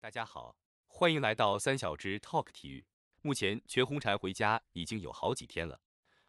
大家好，欢迎来到三小只 Talk 体育。目前全红婵回家已经有好几天了，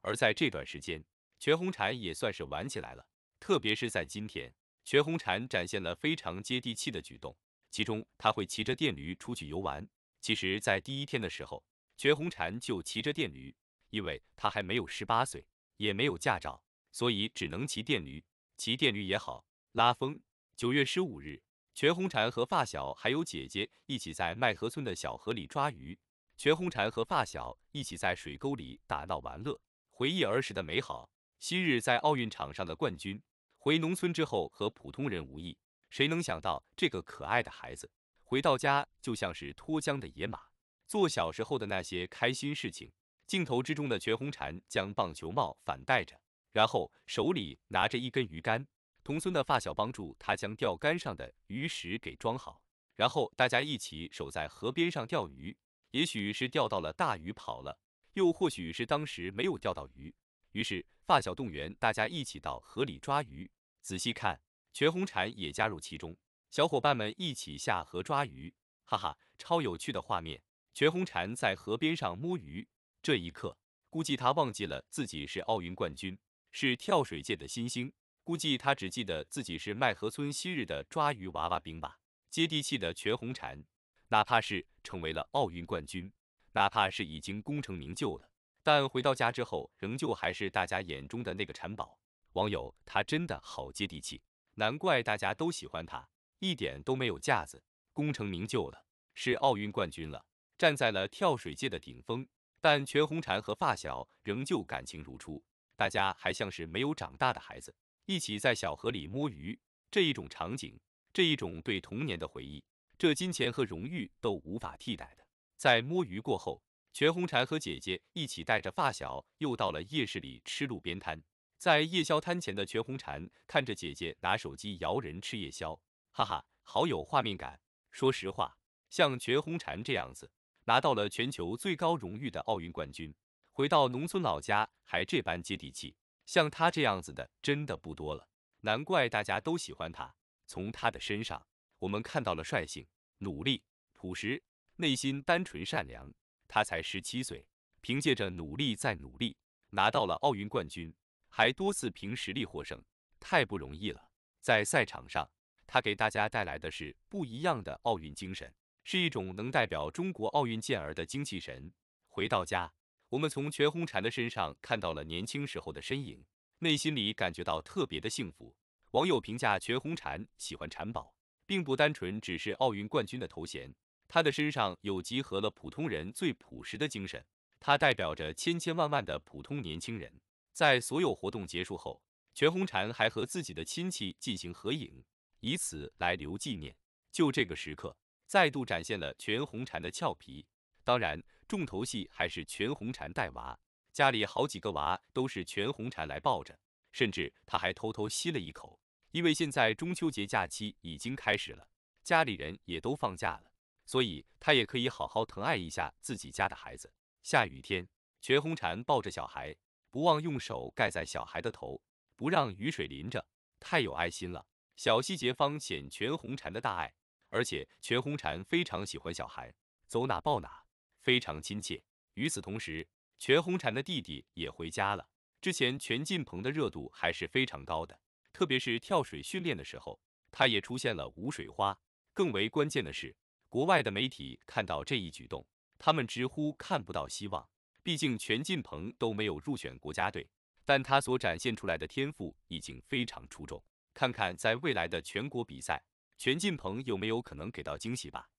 而在这段时间，全红婵也算是玩起来了。特别是在今天，全红婵展现了非常接地气的举动，其中她会骑着电驴出去游玩。其实，在第一天的时候，全红婵就骑着电驴，因为她还没有十八岁，也没有驾照，所以只能骑电驴。骑电驴也好，拉风。九月十五日。全红婵和发小还有姐姐一起在麦河村的小河里抓鱼。全红婵和发小一起在水沟里打闹玩乐，回忆儿时的美好。昔日在奥运场上的冠军，回农村之后和普通人无异。谁能想到这个可爱的孩子回到家就像是脱缰的野马，做小时候的那些开心事情。镜头之中的全红婵将棒球帽反戴着，然后手里拿着一根鱼竿。同村的发小帮助他将钓竿上的鱼食给装好，然后大家一起守在河边上钓鱼。也许是钓到了大鱼跑了，又或许是当时没有钓到鱼，于是发小动员大家一起到河里抓鱼。仔细看，全红婵也加入其中，小伙伴们一起下河抓鱼，哈哈，超有趣的画面。全红婵在河边上摸鱼，这一刻，估计他忘记了自己是奥运冠军，是跳水界的新星。估计他只记得自己是麦河村昔日的抓鱼娃娃兵吧。接地气的全红婵，哪怕是成为了奥运冠军，哪怕是已经功成名就了，但回到家之后，仍旧还是大家眼中的那个婵宝。网友，他真的好接地气，难怪大家都喜欢他，一点都没有架子。功成名就了，是奥运冠军了，站在了跳水界的顶峰。但全红婵和发小仍旧感情如初，大家还像是没有长大的孩子。一起在小河里摸鱼，这一种场景，这一种对童年的回忆，这金钱和荣誉都无法替代的。在摸鱼过后，全红婵和姐姐一起带着发小又到了夜市里吃路边摊。在夜宵摊前的全红婵看着姐姐拿手机摇人吃夜宵，哈哈，好有画面感。说实话，像全红婵这样子拿到了全球最高荣誉的奥运冠军，回到农村老家还这般接地气。像他这样子的真的不多了，难怪大家都喜欢他。从他的身上，我们看到了率性、努力、朴实，内心单纯善良。他才十七岁，凭借着努力再努力，拿到了奥运冠军，还多次凭实力获胜，太不容易了。在赛场上，他给大家带来的是不一样的奥运精神，是一种能代表中国奥运健儿的精气神。回到家。我们从全红婵的身上看到了年轻时候的身影，内心里感觉到特别的幸福。网友评价全红婵喜欢婵宝，并不单纯只是奥运冠军的头衔，她的身上有集合了普通人最朴实的精神，她代表着千千万万的普通年轻人。在所有活动结束后，全红婵还和自己的亲戚进行合影，以此来留纪念。就这个时刻，再度展现了全红婵的俏皮。当然，重头戏还是全红婵带娃，家里好几个娃都是全红婵来抱着，甚至她还偷偷吸了一口，因为现在中秋节假期已经开始了，家里人也都放假了，所以她也可以好好疼爱一下自己家的孩子。下雨天，全红婵抱着小孩，不忘用手盖在小孩的头，不让雨水淋着，太有爱心了。小细节方显全红婵的大爱，而且全红婵非常喜欢小孩，走哪抱哪。非常亲切。与此同时，全红婵的弟弟也回家了。之前全进鹏的热度还是非常高的，特别是跳水训练的时候，他也出现了无水花。更为关键的是，国外的媒体看到这一举动，他们直呼看不到希望。毕竟全进鹏都没有入选国家队，但他所展现出来的天赋已经非常出众。看看在未来的全国比赛，全进鹏有没有可能给到惊喜吧。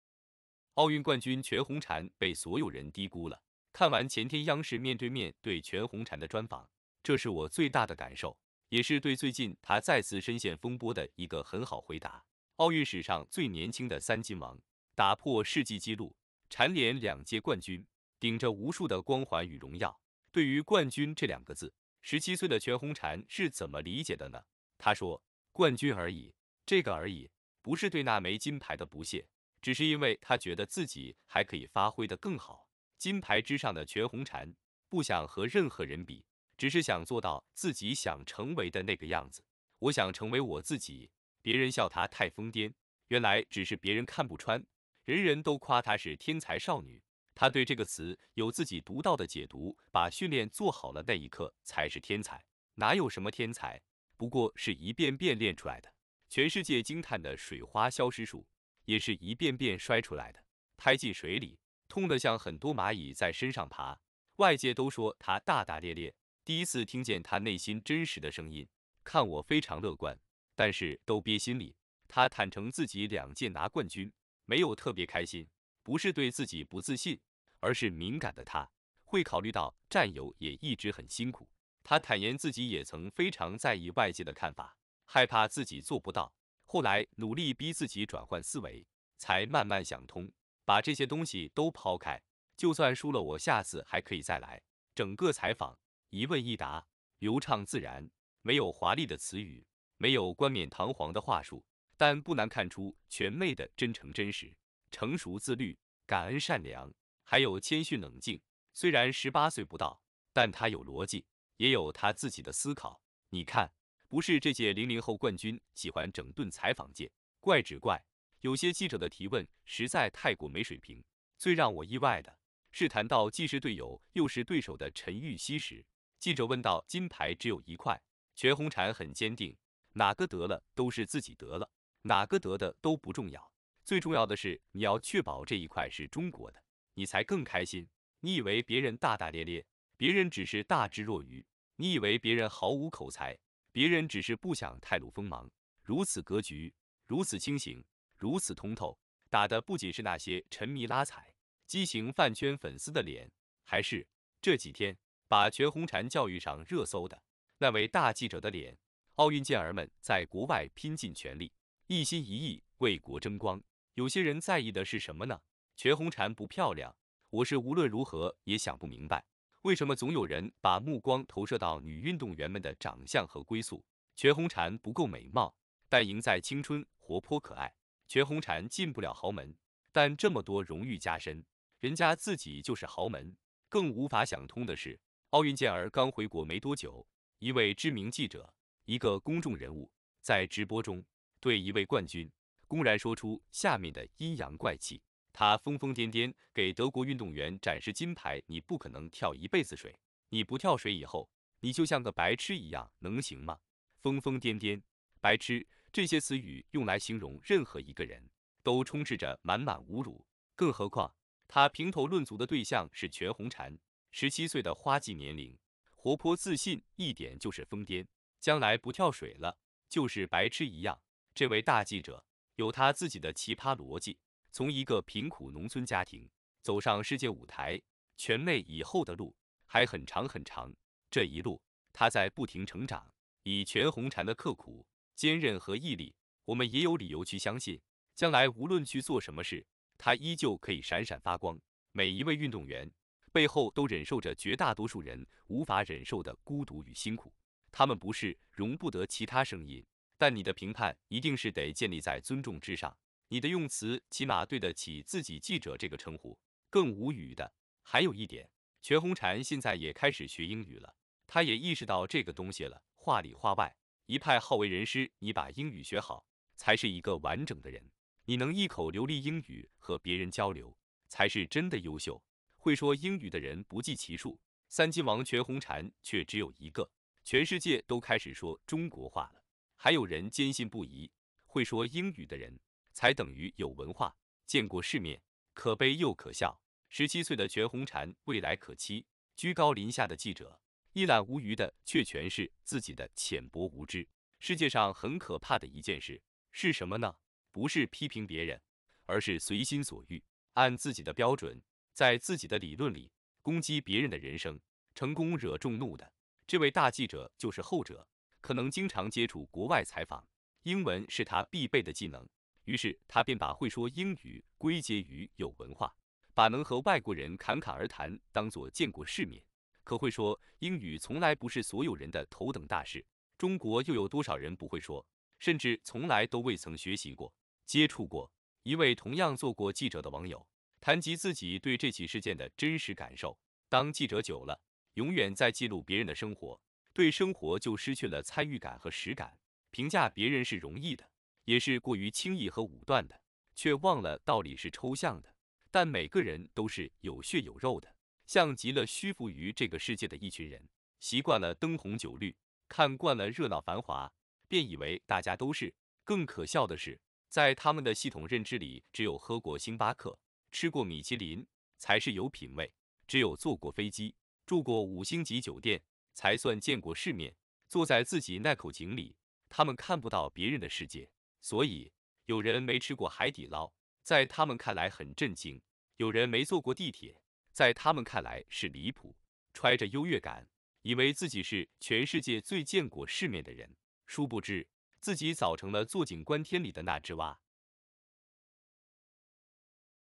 奥运冠军全红婵被所有人低估了。看完前天央视面对面对全红婵的专访，这是我最大的感受，也是对最近她再次深陷风波的一个很好回答。奥运史上最年轻的三金王，打破世纪纪录，蝉联两届冠军，顶着无数的光环与荣耀。对于“冠军”这两个字，十七岁的全红婵是怎么理解的呢？她说：“冠军而已，这个而已，不是对那枚金牌的不屑。”只是因为他觉得自己还可以发挥得更好。金牌之上的全红婵不想和任何人比，只是想做到自己想成为的那个样子。我想成为我自己。别人笑他太疯癫，原来只是别人看不穿。人人都夸她是天才少女。她对这个词有自己独到的解读，把训练做好了那一刻才是天才。哪有什么天才，不过是一遍遍练出来的。全世界惊叹的水花消失术，也是一遍遍摔出来的。拍进水里，痛得像很多蚂蚁在身上爬。外界都说他大大咧咧，第一次听见他内心真实的声音。看我非常乐观，但是都憋心里。他坦诚自己两届拿冠军，没有特别开心，不是对自己不自信，而是敏感的他会考虑到战友也一直很辛苦。他坦言自己也曾非常在意外界的看法，害怕自己做不到。后来努力逼自己转换思维，才慢慢想通，把这些东西都抛开。就算输了，我下次还可以再来。整个采访一问一答，流畅自然，没有华丽的词语，没有冠冕堂皇的话术，但不难看出全妹的真诚、真实、成熟、自律、感恩、善良，还有谦逊、冷静。虽然十八岁不到，但她有逻辑。也有他自己的思考。你看，不是这届零零后冠军喜欢整顿采访界，怪只怪有些记者的提问实在太过没水平。最让我意外的是，谈到既是队友又是对手的陈芋汐时，记者问到金牌只有一块，全红婵很坚定，哪个得了都是自己得了，哪个得的都不重要，最重要的是你要确保这一块是中国的，你才更开心。你以为别人大大咧咧，别人只是大智若愚。你以为别人毫无口才，别人只是不想太露锋芒。如此格局，如此清醒，如此通透，打的不仅是那些沉迷拉踩、畸形饭圈粉丝的脸，还是这几天把全红婵教育上热搜的那位大记者的脸。奥运健儿们在国外拼尽全力，一心一意为国争光。有些人在意的是什么呢？全红婵不漂亮，我是无论如何也想不明白。为什么总有人把目光投射到女运动员们的长相和归宿？全红婵不够美貌，但赢在青春、活泼、可爱。全红婵进不了豪门，但这么多荣誉加身，人家自己就是豪门。更无法想通的是，奥运健儿刚回国没多久，一位知名记者，一个公众人物，在直播中对一位冠军公然说出下面的阴阳怪气。他疯疯癫癫给德国运动员展示金牌，你不可能跳一辈子水，你不跳水以后，你就像个白痴一样，能行吗？疯疯癫癫、白痴这些词语用来形容任何一个人，都充斥着满满侮辱。更何况他评头论足的对象是全红婵，十七岁的花季年龄，活泼自信一点就是疯癫，将来不跳水了就是白痴一样。这位大记者有他自己的奇葩逻辑。从一个贫苦农村家庭走上世界舞台，全妹以后的路还很长很长。这一路，她在不停成长。以全红婵的刻苦、坚韧和毅力，我们也有理由去相信，将来无论去做什么事，她依旧可以闪闪发光。每一位运动员背后都忍受着绝大多数人无法忍受的孤独与辛苦，他们不是容不得其他声音，但你的评判一定是得建立在尊重之上。你的用词起码对得起自己记者这个称呼。更无语的还有一点，全红婵现在也开始学英语了，她也意识到这个东西了。话里话外一派好为人师，你把英语学好才是一个完整的人。你能一口流利英语和别人交流，才是真的优秀。会说英语的人不计其数，三金王全红婵却只有一个。全世界都开始说中国话了，还有人坚信不疑，会说英语的人。才等于有文化、见过世面，可悲又可笑。十七岁的全红婵未来可期，居高临下的记者一览无余的却全是自己的浅薄无知。世界上很可怕的一件事是什么呢？不是批评别人，而是随心所欲，按自己的标准，在自己的理论里攻击别人的人生，成功惹众怒的这位大记者就是后者。可能经常接触国外采访，英文是他必备的技能。于是他便把会说英语归结于有文化，把能和外国人侃侃而谈当作见过世面。可会说英语从来不是所有人的头等大事。中国又有多少人不会说，甚至从来都未曾学习过、接触过？一位同样做过记者的网友谈及自己对这起事件的真实感受：当记者久了，永远在记录别人的生活，对生活就失去了参与感和实感。评价别人是容易的。也是过于轻易和武断的，却忘了道理是抽象的。但每个人都是有血有肉的，像极了虚浮于这个世界的一群人，习惯了灯红酒绿，看惯了热闹繁华，便以为大家都是。更可笑的是，在他们的系统认知里，只有喝过星巴克、吃过米其林才是有品位，只有坐过飞机、住过五星级酒店才算见过世面。坐在自己那口井里，他们看不到别人的世界。所以，有人没吃过海底捞。在他们看来很震惊，有人没坐过地铁，在他们看来是离谱。揣着优越感，以为自己是全世界最见过世面的人，殊不知自己早成了坐井观天里的那只蛙。